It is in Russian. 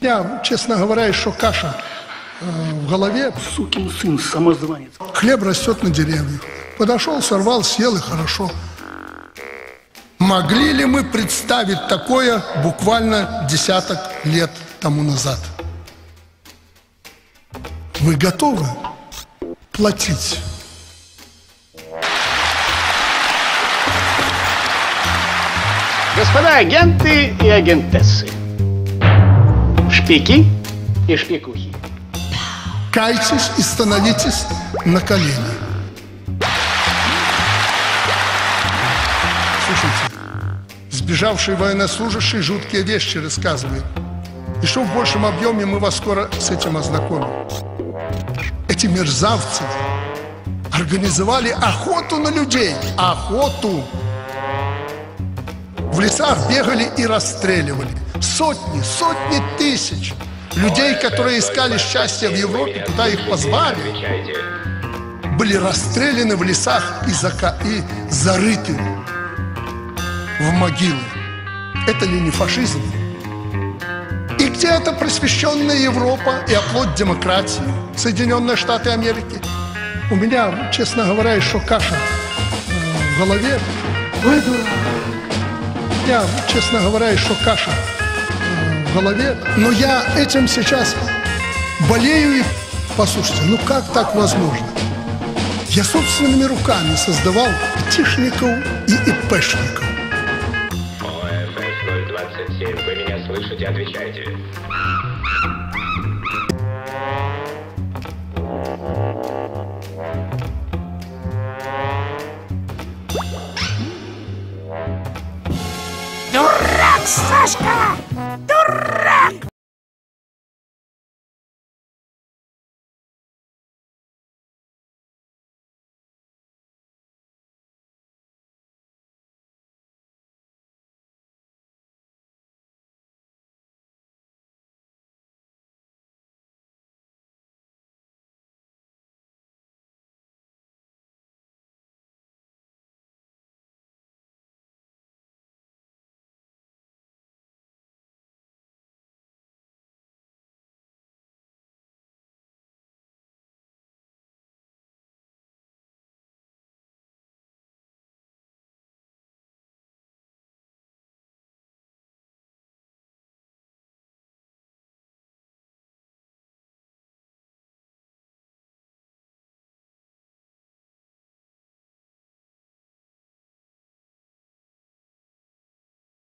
меня, честно говоря, еще каша э, в голове. Сукин сын, самозванец. Хлеб растет на деревьях. Подошел, сорвал, съел и хорошо. Могли ли мы представить такое буквально десяток лет тому назад? Вы готовы платить? Господа агенты и агентессы. Шпики и шпикухи. Кайтесь и становитесь на колени. Слушайте, сбежавший военнослужащий жуткие вещи рассказывает. И что в большем объеме мы вас скоро с этим ознакомим. Эти мерзавцы организовали охоту на людей. Охоту. В лесах бегали и расстреливали. Сотни, сотни тысяч людей, которые искали счастье в Европе, куда их позвали, были расстреляны в лесах и, зака... и зарыты в могилы. Это ли не фашизм? И где эта просвещенная Европа и оплот демократии, Соединенные Штаты Америки? У меня, честно говоря, еще каша э, в голове. Ой, дурак. Меня, честно говоря, еще каша в голове. Но я этим сейчас болею и... Послушайте, ну как так возможно? Я собственными руками создавал тишников и ИПшников. ОФС 027, вы меня слышите? Отвечайте. Сашка!